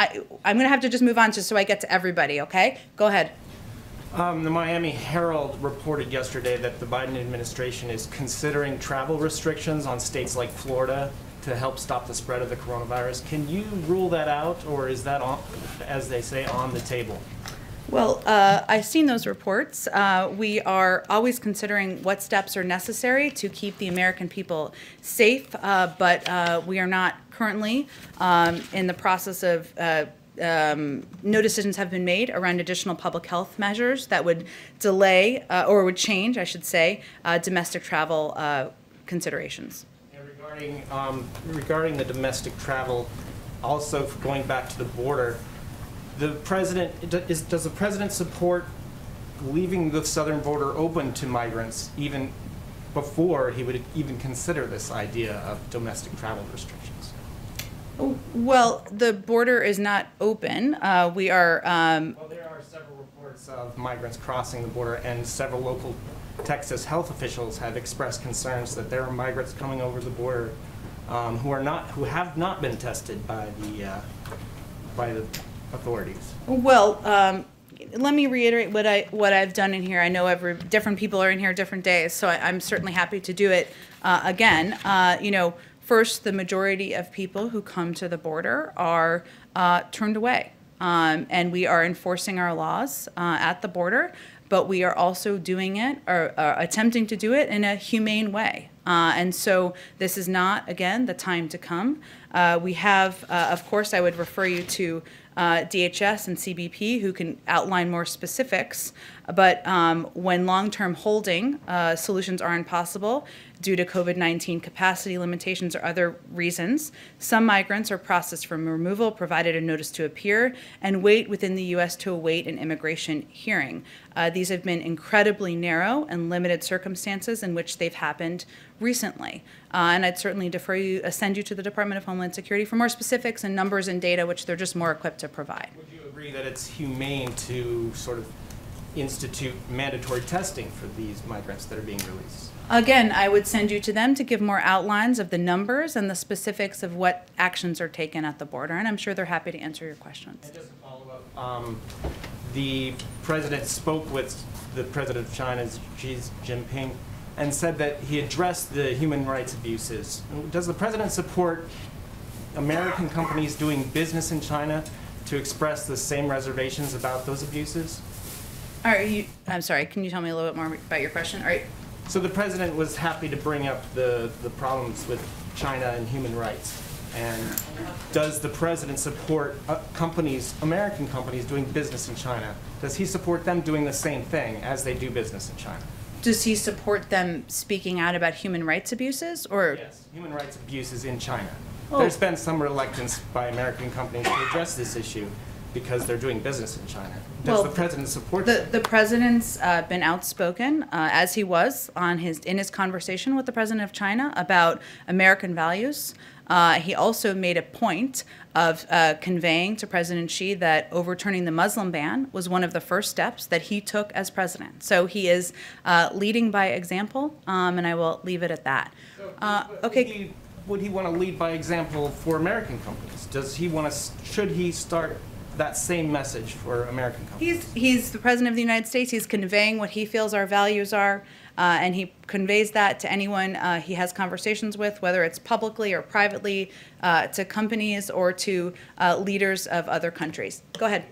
I, I'm going to have to just move on just so I get to everybody, okay? Go ahead. Um, the Miami Herald reported yesterday that the Biden administration is considering travel restrictions on states like Florida to help stop the spread of the coronavirus. Can you rule that out, or is that, on, as they say, on the table? Well, uh, I've seen those reports. Uh, we are always considering what steps are necessary to keep the American people safe, uh, but uh, we are not currently um, in the process of. Uh, um, no decisions have been made around additional public health measures that would delay uh, or would change, I should say, domestic travel considerations. Regarding um, regarding the domestic travel, also going back to the border, the president is, does the president support leaving the southern border open to migrants even before he would even consider this idea of domestic travel restrictions? Well, the border is not open. Uh, we are. Um, well, there are several reports of migrants crossing the border, and several local Texas health officials have expressed concerns that there are migrants coming over the border um, who are not, who have not been tested by the, uh, by the authorities? Well, um, let me reiterate what I what I've done in here. I know every different people are in here different days, so I, am certainly happy to do it uh, again. Uh, you know, first, the majority of people who come to the border are uh, turned away, um, and we are enforcing our laws uh, at the border. But we are also doing it or, or attempting to do it in a humane way. Uh, and so this is not, again, the time to come. Uh, we have, uh, of course, I would refer you to uh, DHS and CBP who can outline more specifics. But um, when long term holding uh, solutions are impossible due to COVID 19 capacity limitations or other reasons, some migrants are processed for removal, provided a notice to appear, and wait within the U.S. to await an immigration hearing. Uh, these have been incredibly narrow and limited circumstances in which they've happened recently. Uh, and I'd certainly defer you, uh, send you to the Department of Homeland Security for more specifics and numbers and data, which they're just more equipped to provide. Would you agree that it's humane to sort of institute mandatory testing for these migrants that are being released? Again, I would send you to them to give more outlines of the numbers and the specifics of what actions are taken at the border, and I'm sure they're happy to answer your questions. And just a follow up, um, the president spoke with the president of China, Xi Jinping, and said that he addressed the human rights abuses. Does the president support American companies doing business in China to express the same reservations about those abuses? Are you, I'm sorry, can you tell me a little bit more about your question? All right. So the president was happy to bring up the, the problems with China and human rights. And does the president support uh, companies, American companies, doing business in China? Does he support them doing the same thing as they do business in China? Does he support them speaking out about human rights abuses, or yes, human rights abuses in China? Oh. There's been some reluctance by American companies to address this issue because they're doing business in China. Does well, the president support the, that? The president's uh, been outspoken, uh, as he was on his in his conversation with the president of China about American values. Uh, he also made a point of uh, conveying to President Xi that overturning the Muslim ban was one of the first steps that he took as president. So he is uh, leading by example, um, and I will leave it at that. Uh, okay would he want to lead by example for American companies? Does he want to? Should he start that same message for American companies? He's he's the president of the United States. He's conveying what he feels our values are, uh, and he conveys that to anyone uh, he has conversations with, whether it's publicly or privately, uh, to companies or to uh, leaders of other countries. Go ahead.